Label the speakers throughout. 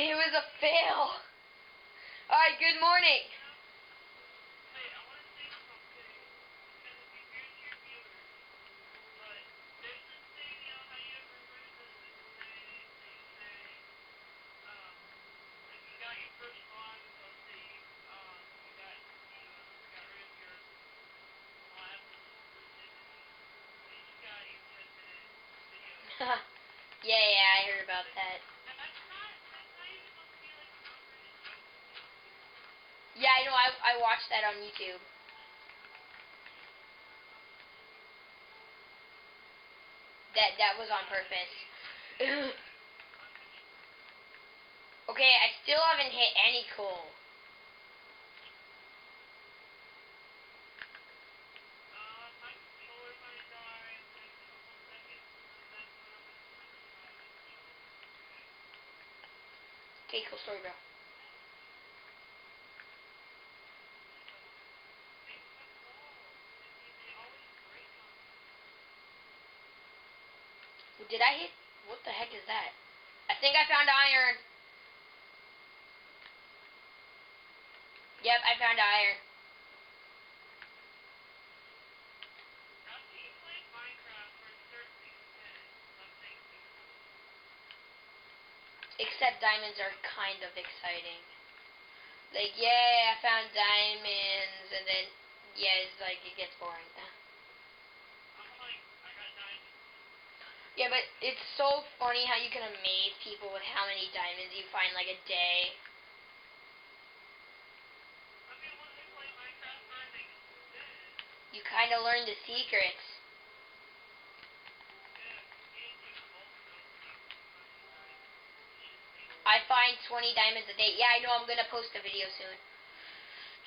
Speaker 1: It was a fail. Alright, good morning.
Speaker 2: Hey, I want to say something because it'd be weird to your viewers. But there's this thing, you know how you ever heard of this? They say, they say, like you got your first log, so say, you got, you know, got rid of your last virginity, and you got a 10 minute video.
Speaker 1: yeah, yeah, I heard about that.
Speaker 2: And that's not, that's not even supposed to be like an unrated joke to me.
Speaker 1: Yeah, I know. I I watched that on YouTube. That that was on purpose. okay, I still haven't hit any coal.
Speaker 2: Okay, my controller might die in like a couple seconds, and that's when I'm gonna switch to my controller.
Speaker 1: Okay, cool story, bro.
Speaker 2: Fix the wall. They, they always break on me.
Speaker 1: Did I hit? What the heck is that? I think I found iron. Yep, I found iron. Except diamonds are kind of exciting. Like, yeah, I found diamonds, and then, yeah, it's like, it gets boring.
Speaker 2: I'm like, I got diamonds.
Speaker 1: Yeah, but it's so funny how you can amaze people with how many diamonds you find, like, a day. You kind of learn the secrets. I find 20 diamonds a day. Yeah, I know, I'm going to post a video soon.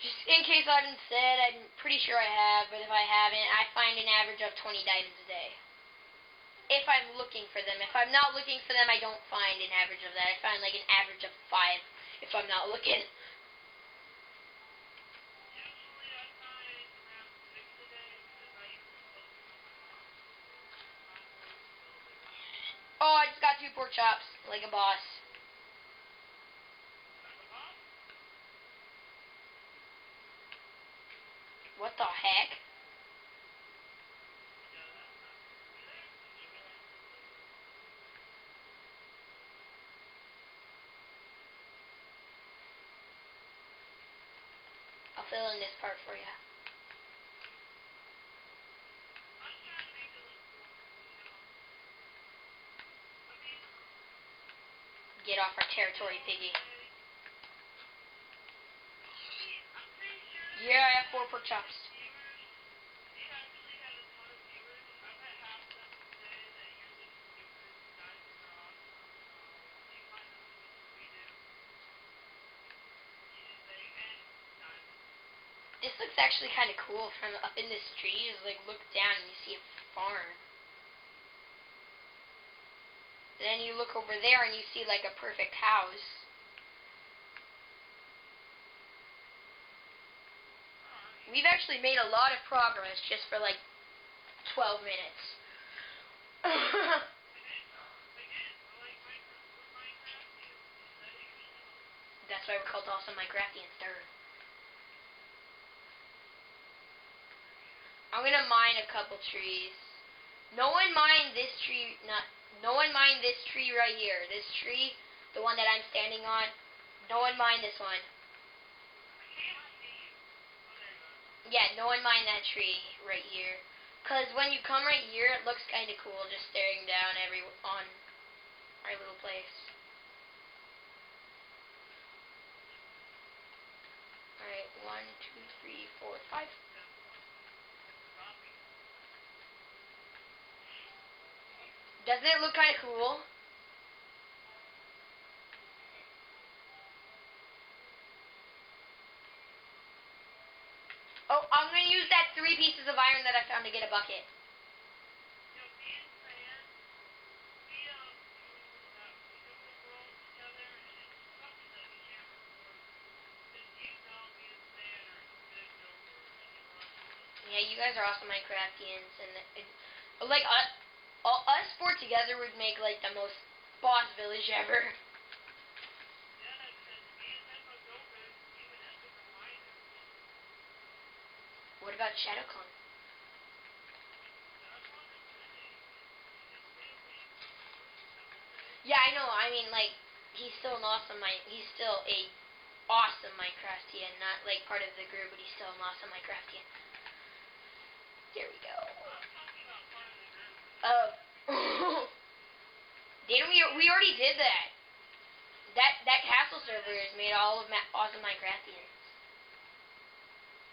Speaker 1: Just in case I haven't said, I'm pretty sure I have, but if I haven't, I find an average of 20 diamonds a day. If I'm looking for them. If I'm not looking for them, I don't find an average of that. I find like an average of 5 if I'm not looking. Oh, I just got two pork chops. Like a boss? What the heck?
Speaker 2: Yeah, that's not. You there? Can you hear that?
Speaker 1: I'll fill in this part for you. Get off our territory, piggy. Yeah, I have four pork chops.
Speaker 2: Viewers, if you actually had a ton of viewers, I bet half of them would say that you're just stupid, diamonds are awesome, um, you find them as much as we do. You just say, eh, diamonds.
Speaker 1: This looks actually kind of cool from up in this tree. Is like look down and you see a farm. Then you look over there and you see like a perfect house. We've actually made a lot of progress just for like 12 minutes.
Speaker 2: You.
Speaker 1: That's why we're called Awesome Minecraftians. Third. I'm gonna mine a couple trees. No one mine this tree. Not. No one mine this tree right here. This tree, the one that I'm standing on. No one mine this one. Yeah, no one mind that tree right here. Cause when you come right here, it looks kind of cool, just staring down every on our little place. All right, one, two, three, four, five. Doesn't it look kind of cool? Oh, I'm gonna use that three pieces of iron that I found to get a bucket.
Speaker 2: Uh, to.
Speaker 1: Yeah, you guys are awesome Minecraftians, and it, like us, all, us four together would make like the most boss village ever.
Speaker 2: What about Shadowclone? Yeah, I know. I mean, like, he's still an awesome. He's still a awesome Minecraftian, not like part of the group, but he's still an awesome Minecraftian. There we go. Oh. Didn't we? We already did that. That that castle server is made all of ma- awesome Minecraftians,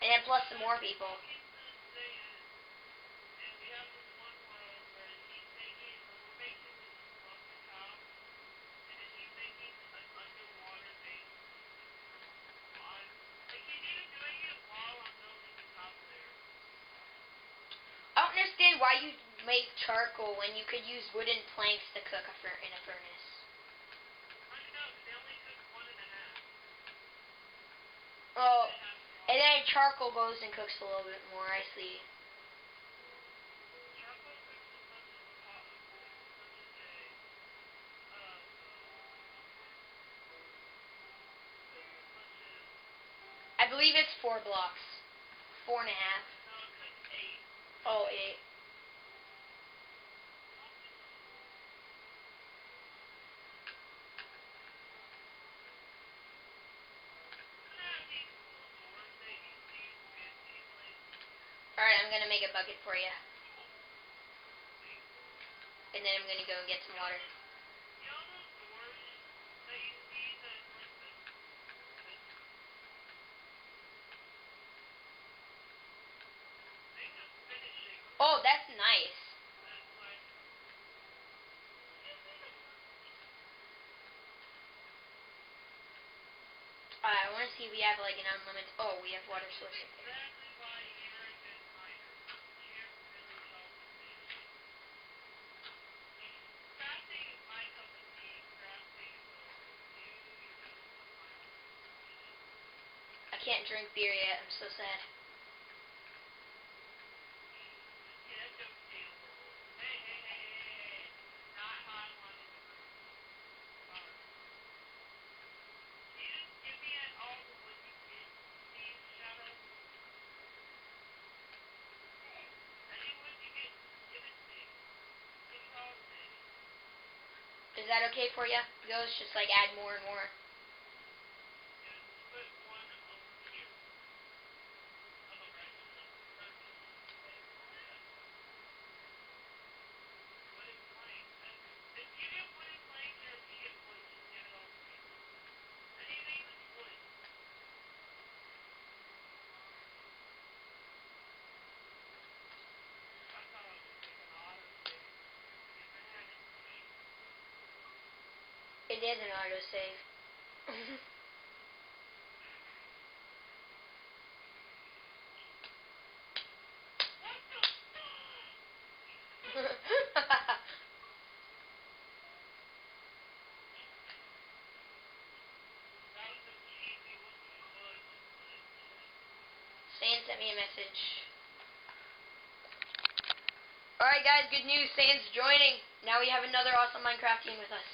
Speaker 2: and then plus some more people. I don't understand why you make charcoal when you could use wooden planks to cook a fur- in a furnace. Oh, and then charcoal goes and cooks a little bit more. I see. I believe it's four blocks, four and a half. Oh, eight. All right, I'm gonna make a bucket for you, and then I'm gonna go and get some water. Oh, that's nice. Alright, I want to see if we have like an unlimited. Oh, we have water source can't drink beer yet. I'm so sad. Is that okay for you? Ghost, just like add more and more. It is an autosave. Sand sent me a message. Alright guys, good news. Sand's joining. Now we have another awesome Minecraftian with us.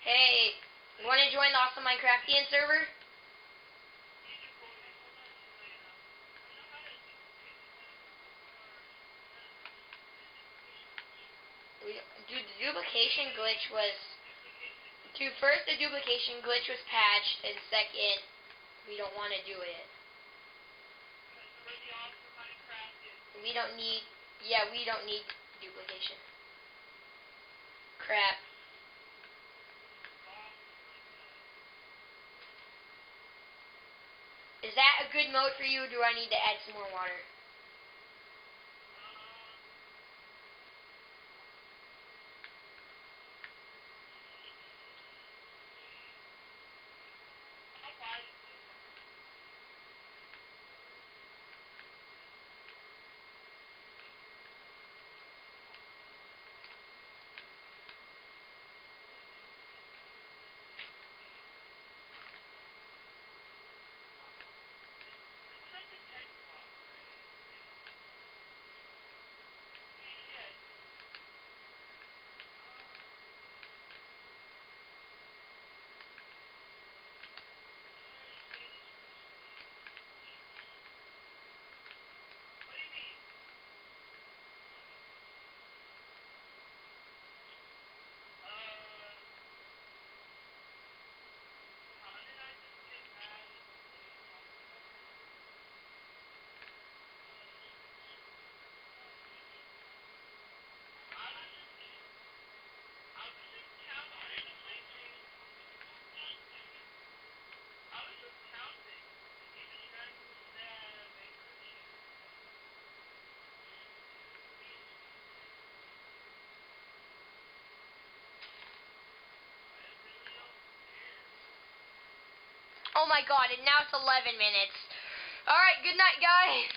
Speaker 2: Hey, you want to the Minecraftian server? The duplication glitch was. Dude, first the duplication glitch was patched, and second, we don't want to do it. We don't need. Yeah, we don't need duplication. Crap. Is that a good mode for you, do I need to add some more water?
Speaker 1: Oh my god, and now it's 11 minutes. Alright, good night, guys.